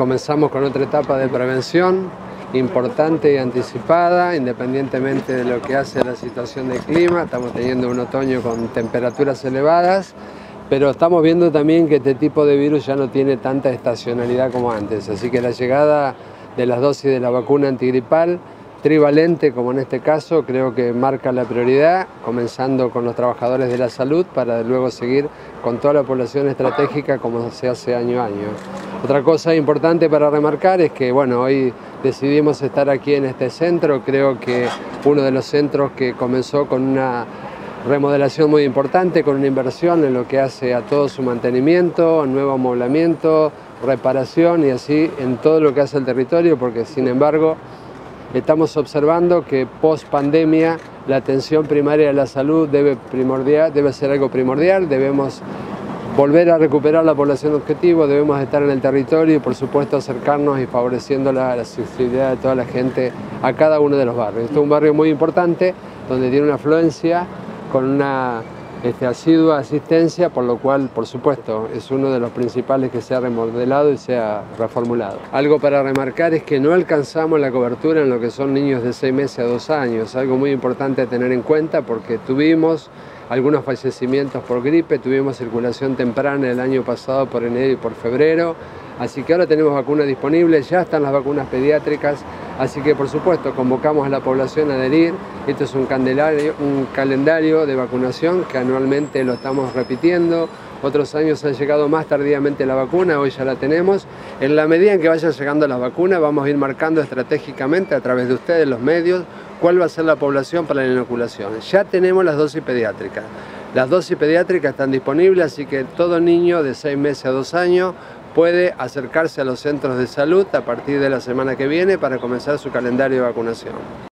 Comenzamos con otra etapa de prevención importante y anticipada, independientemente de lo que hace la situación del clima. Estamos teniendo un otoño con temperaturas elevadas, pero estamos viendo también que este tipo de virus ya no tiene tanta estacionalidad como antes. Así que la llegada de las dosis de la vacuna antigripal trivalente, como en este caso, creo que marca la prioridad, comenzando con los trabajadores de la salud para luego seguir con toda la población estratégica como se hace año a año. Otra cosa importante para remarcar es que bueno, hoy decidimos estar aquí en este centro, creo que uno de los centros que comenzó con una remodelación muy importante, con una inversión en lo que hace a todo su mantenimiento, nuevo amoblamiento, reparación y así en todo lo que hace el territorio, porque sin embargo estamos observando que post pandemia la atención primaria de la salud debe, primordial, debe ser algo primordial, debemos volver a recuperar la población objetivo, debemos estar en el territorio y por supuesto acercarnos y favoreciendo la, la accesibilidad de toda la gente a cada uno de los barrios. Este es un barrio muy importante donde tiene una afluencia con una este, asidua asistencia, por lo cual, por supuesto, es uno de los principales que se ha remodelado y se ha reformulado. Algo para remarcar es que no alcanzamos la cobertura en lo que son niños de 6 meses a 2 años, algo muy importante a tener en cuenta porque tuvimos algunos fallecimientos por gripe, tuvimos circulación temprana el año pasado por enero y por febrero, así que ahora tenemos vacunas disponibles, ya están las vacunas pediátricas, así que por supuesto convocamos a la población a adherir, esto es un, un calendario de vacunación que anualmente lo estamos repitiendo, otros años ha llegado más tardíamente la vacuna, hoy ya la tenemos. En la medida en que vayan llegando las vacunas, vamos a ir marcando estratégicamente a través de ustedes, los medios, cuál va a ser la población para la inoculación. Ya tenemos las dosis pediátricas. Las dosis pediátricas están disponibles, así que todo niño de 6 meses a 2 años puede acercarse a los centros de salud a partir de la semana que viene para comenzar su calendario de vacunación.